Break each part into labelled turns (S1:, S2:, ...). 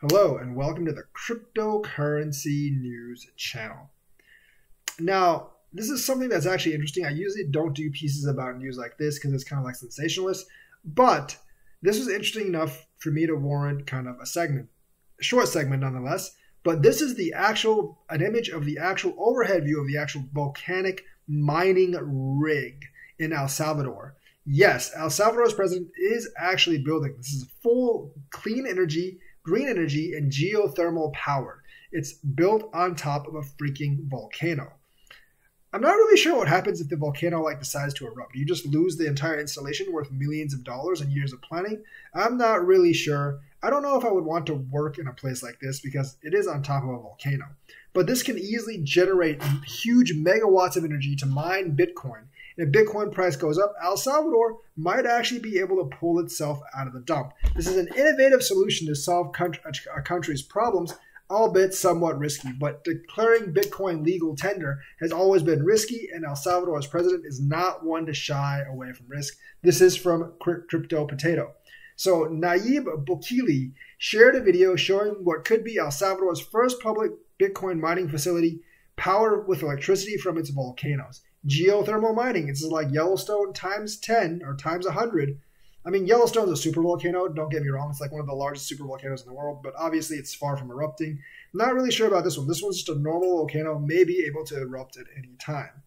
S1: Hello, and welcome to the Cryptocurrency News channel. Now, this is something that's actually interesting. I usually don't do pieces about news like this because it's kind of like sensationalist, but this was interesting enough for me to warrant kind of a segment, a short segment nonetheless. But this is the actual, an image of the actual overhead view of the actual volcanic mining rig in El Salvador. Yes, El Salvador's president is actually building. This is full clean energy green energy, and geothermal power. It's built on top of a freaking volcano. I'm not really sure what happens if the volcano like decides to erupt. You just lose the entire installation worth millions of dollars and years of planning. I'm not really sure. I don't know if I would want to work in a place like this because it is on top of a volcano. But this can easily generate huge megawatts of energy to mine Bitcoin And if Bitcoin price goes up, El Salvador might actually be able to pull itself out of the dump. This is an innovative solution to solve a country's problems, albeit somewhat risky. But declaring Bitcoin legal tender has always been risky, and El Salvador's president is not one to shy away from risk. This is from Crypto Potato. So Nayib Bukele shared a video showing what could be El Salvador's first public Bitcoin mining facility powered with electricity from its volcanoes geothermal mining. It's like Yellowstone times 10 or times 100. I mean, Yellowstone's a super volcano. Don't get me wrong. It's like one of the largest super volcanoes in the world, but obviously it's far from erupting. Not really sure about this one. This one's just a normal volcano, may be able to erupt at any time.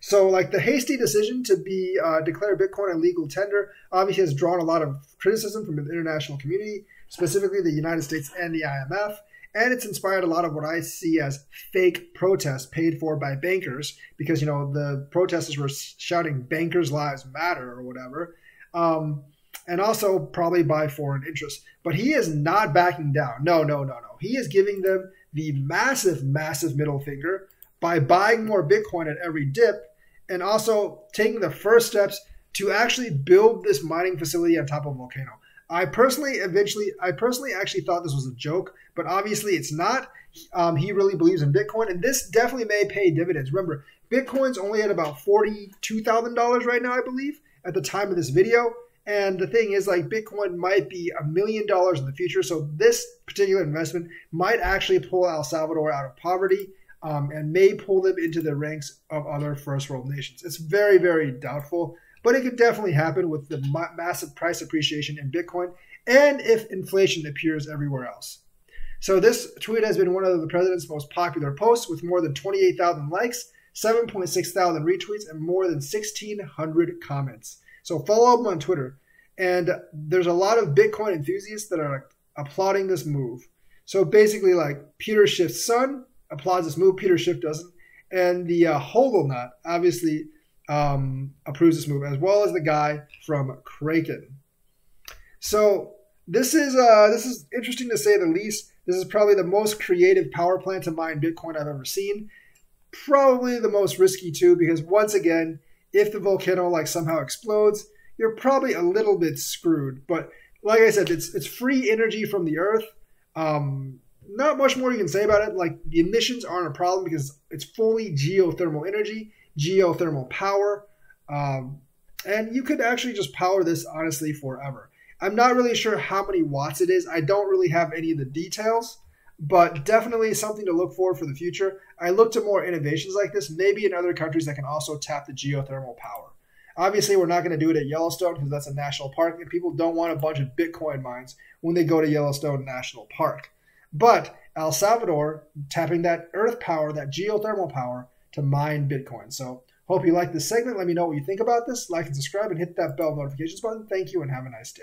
S1: So, like the hasty decision to be uh, declare Bitcoin a legal tender obviously has drawn a lot of criticism from the international community, specifically the United States and the IMF. And it's inspired a lot of what I see as fake protests paid for by bankers because, you know, the protesters were shouting bankers' lives matter or whatever. Um, and also probably by foreign interests. But he is not backing down. No, no, no, no. He is giving them the massive, massive middle finger by buying more Bitcoin at every dip and also taking the first steps to actually build this mining facility on top of a volcano. I personally eventually, I personally actually thought this was a joke, but obviously it's not. Um, he really believes in Bitcoin, and this definitely may pay dividends. Remember, Bitcoin's only at about forty-two thousand dollars right now, I believe, at the time of this video. And the thing is, like, Bitcoin might be a million dollars in the future. So this particular investment might actually pull El Salvador out of poverty um, and may pull them into the ranks of other first world nations. It's very, very doubtful but it could definitely happen with the ma- massive price appreciation in Bitcoin and if inflation appears everywhere else. So this tweet has been one of the president's most popular posts with more than 28,000 likes, 7.6 thousand retweets, and more than 1,600 comments. So follow him on Twitter. And there's a lot of Bitcoin enthusiasts that are applauding this move. So basically, like Peter Schiff's son applauds this move, Peter Schiff doesn't. And the uh, Hodlonaut obviously um, approves this move, as well as the guy from Kraken. So this is uh, this is interesting to say the least. This is probably the most creative power plant to mine Bitcoin I've ever seen. Probably the most risky too, because once again, if the volcano like somehow explodes, you're probably a little bit screwed. But like I said, it's it's free energy from the earth. Um, not much more you can say about it. Like the emissions aren't a problem because it's fully geothermal energy geothermal power. Um, and you could actually just power this honestly forever. I'm not really sure how many watts it is. I don't really have any of the details, but definitely something to look for for the future. I look to more innovations like this, maybe in other countries that can also tap the geothermal power. Obviously, we're not going to do it at Yellowstone because that's a national park, and people don't want a bunch of Bitcoin mines when they go to Yellowstone National Park. But El Salvador tapping that earth power, that geothermal power, to mine Bitcoin. So hope you like this segment. Let me know what you think about this. Like and subscribe and hit that bell notifications button. Thank you and have a nice day.